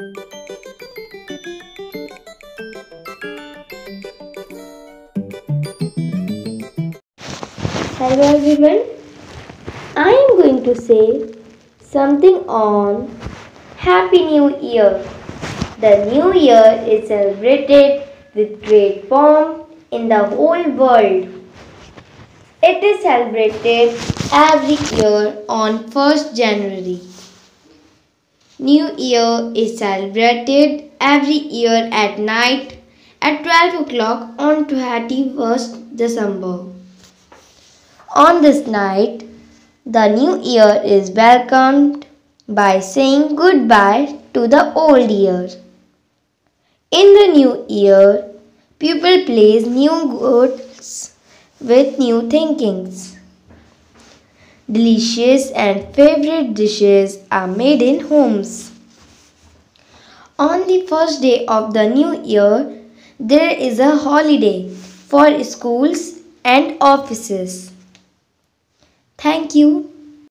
Hello everyone. I am going to say something on Happy New Year. The new year is celebrated with great pomp in the whole world. It is celebrated every year on 1st January. New Year is celebrated every year at night at 12 o'clock on 31st December. On this night, the new year is welcomed by saying goodbye to the old year. In the new year, people place new goods with new thinkings. Delicious and favorite dishes are made in homes. On the first day of the new year, there is a holiday for schools and offices. Thank you.